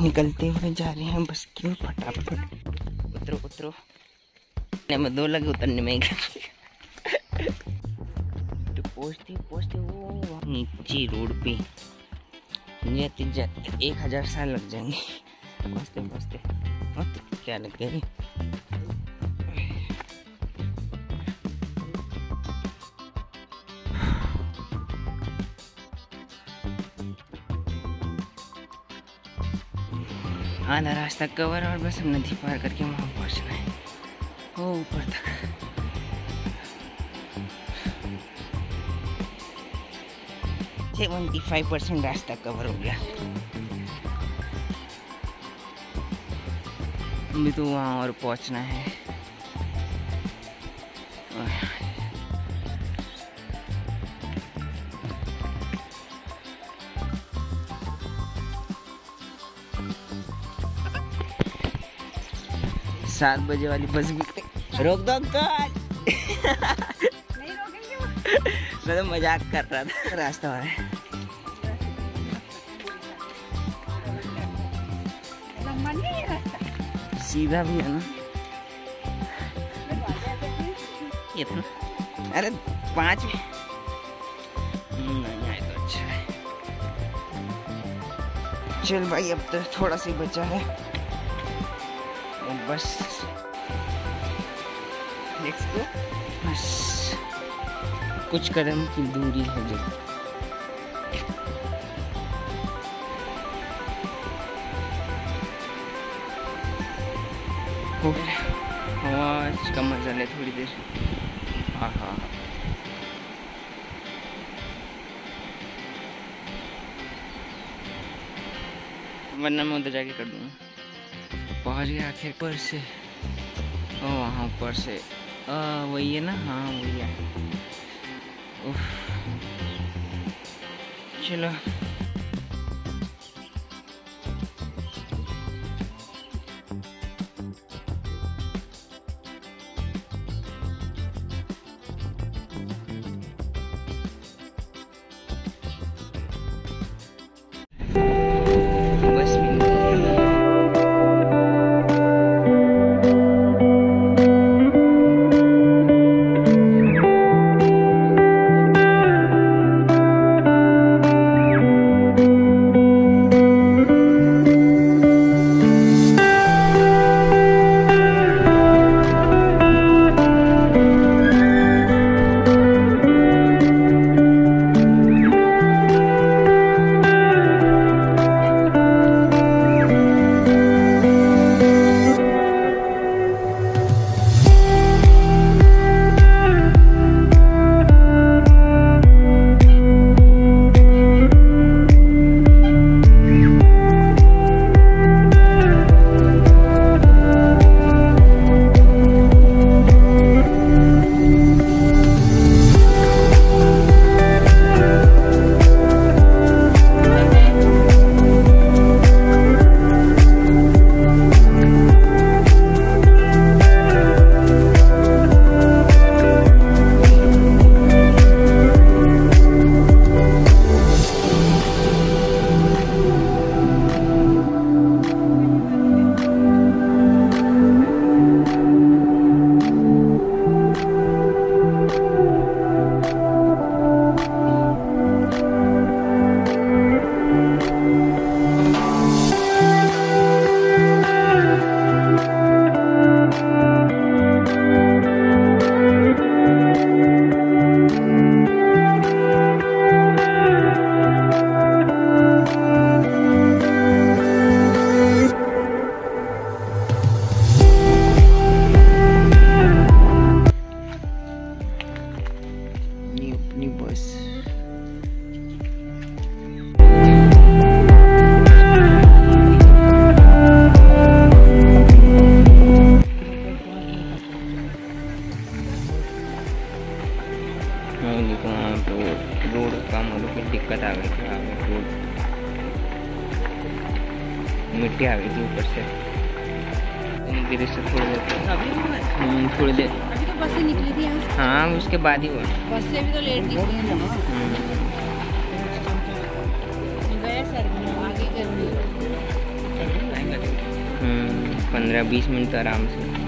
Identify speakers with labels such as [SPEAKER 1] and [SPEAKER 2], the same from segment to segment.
[SPEAKER 1] निकलते हुए जा रहे हैं बस क्यों फटाफट। उतरो उतरो। में दो लगे उतरने में तो पहुँचते पहुँचते वो नीचे रोड पे। जाते जाते एक हज़ार साल लग जाएँगे। पहुँचते पहुँचते। क्या लग गए आधा रास्ता कवर और बस नदी पार करके वहाँ पहुँचना है। वो ऊपर तक। सेवेंटी फाइव परसेंट रास्ता कवर हो गया। अभी तो वहाँ और पहुँचना है। सात बजे वाली बस भी रोक दो अंकल। मैं तो मज़ाक कर रहा था। रास्ता वाला है। सीधा भी है ना? ये था ना अरे पाँच में नहीं आए तो अच्छा है। चल भाई अब तो थोड़ा सा बचा है। बस। लेट्स गो बस। कुछ कदम की दूरी है जो। आवाज़ का मज़ा ले थोड़ी देर। हाँ हाँ वरना मैं उधर जाके कर दूँगा। पहुँच गया आखिर पर से। ओ वहाँ ऊपर से। आ, वही है ना? हाँ वही है। चलो। न्यू न्यू बस हाँ, देखो वहाँ पे रोड का मतलब की दिक्कत आ गई थी आगे रोड। मिट्टी आ गई थी ऊपर से। थोड़ी देर थोड़ी देर
[SPEAKER 2] अभी तो बसें निकली थी
[SPEAKER 1] हाँ उसके बाद ही हुआ।
[SPEAKER 2] बस से भी तो लेट
[SPEAKER 1] हम्म, पंद्रह बीस मिनट आराम से।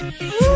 [SPEAKER 1] Ooh.